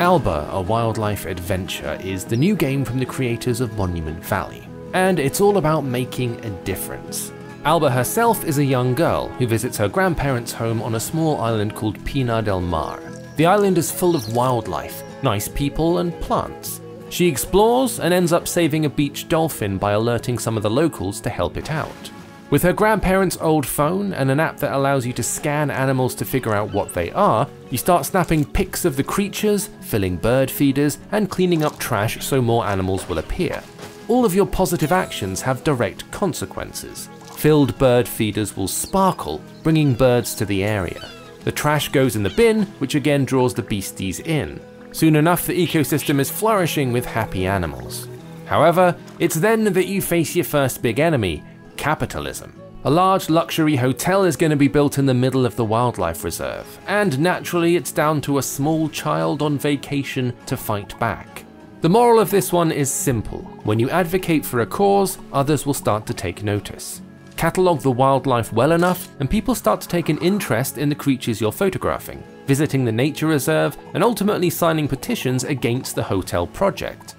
Alba, a wildlife adventure, is the new game from the creators of Monument Valley, and it's all about making a difference. Alba herself is a young girl who visits her grandparents' home on a small island called Pinar del Mar. The island is full of wildlife, nice people, and plants. She explores and ends up saving a beach dolphin by alerting some of the locals to help it out. With her grandparents' old phone and an app that allows you to scan animals to figure out what they are, you start snapping pics of the creatures, filling bird feeders, and cleaning up trash so more animals will appear. All of your positive actions have direct consequences. Filled bird feeders will sparkle, bringing birds to the area. The trash goes in the bin, which again draws the beasties in. Soon enough, the ecosystem is flourishing with happy animals. However, it's then that you face your first big enemy, capitalism. A large luxury hotel is going to be built in the middle of the wildlife reserve, and naturally it's down to a small child on vacation to fight back. The moral of this one is simple. When you advocate for a cause, others will start to take notice. Catalogue the wildlife well enough, and people start to take an interest in the creatures you're photographing, visiting the nature reserve, and ultimately signing petitions against the hotel project.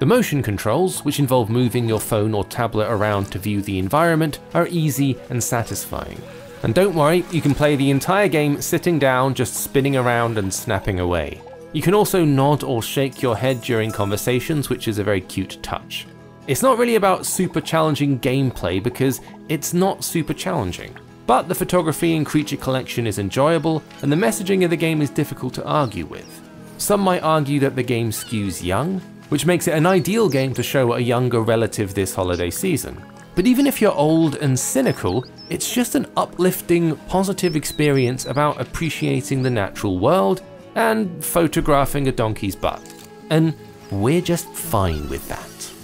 The motion controls, which involve moving your phone or tablet around to view the environment, are easy and satisfying. And don't worry, you can play the entire game sitting down, just spinning around and snapping away. You can also nod or shake your head during conversations, which is a very cute touch. It's not really about super challenging gameplay because it's not super challenging. But the photography and creature collection is enjoyable, and the messaging of the game is difficult to argue with. Some might argue that the game skews young, which makes it an ideal game to show a younger relative this holiday season. But even if you're old and cynical, it's just an uplifting, positive experience about appreciating the natural world and photographing a donkey's butt. And we're just fine with that.